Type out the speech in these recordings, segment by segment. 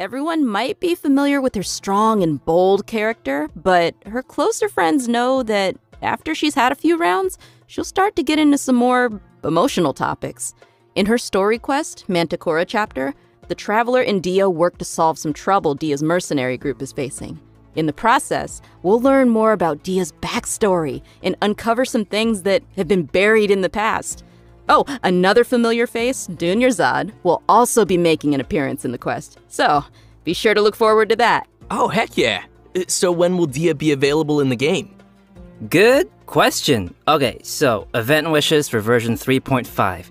Everyone might be familiar with her strong and bold character, but her closer friends know that after she's had a few rounds, she'll start to get into some more emotional topics. In her story quest, Manticora chapter, the Traveler and Dehya work to solve some trouble Dehya's mercenary group is facing. In the process, we'll learn more about Dehya's backstory and uncover some things that have been buried in the past. Oh, another familiar face, Dunyarzad, will also be making an appearance in the quest. So, be sure to look forward to that. Oh, heck yeah. Uh, So when will Dehya be available in the game? Good question. Okay, so event wishes for version 3.5.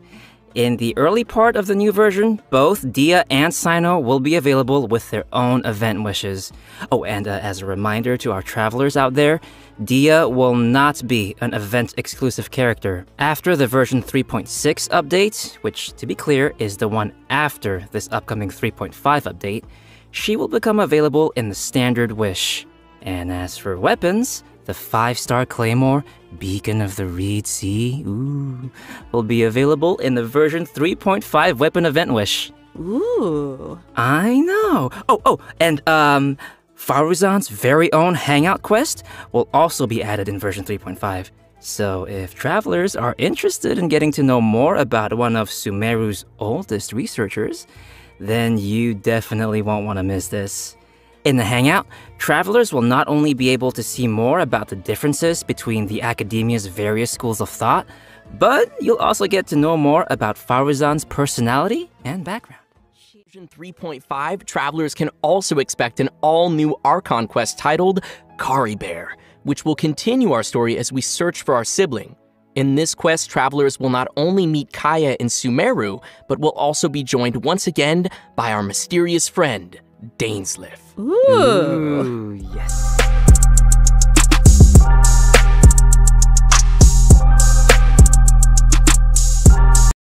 In the early part of the new version, both Dehya and Cyno will be available with their own event wishes. Oh, and uh, as a reminder to our travelers out there, Dehya will not be an event exclusive character. After the version 3.6 update, which to be clear is the one after this upcoming 3.5 update, she will become available in the standard wish. And as for weapons, the five star Claymore, Beacon of the Reed Sea, ooh, will be available in the version 3.5 weapon event wish. Ooh. I know. Oh, oh, and um, Faruzan's very own Hangout quest will also be added in version 3.5. So if travelers are interested in getting to know more about one of Sumeru's oldest researchers, then you definitely won't want to miss this. In the Hangout, travelers will not only be able to see more about the differences between the academia's various schools of thought, but you'll also get to know more about Faruzan's personality and background. Version 3.5, travelers can also expect an all new Archon quest titled Caribert, which will continue our story as we search for our sibling. In this quest, travelers will not only meet Kaeya and Sumeru, but will also be joined once again by our mysterious friend, Dainsleif. Ooh. Ooh, yes.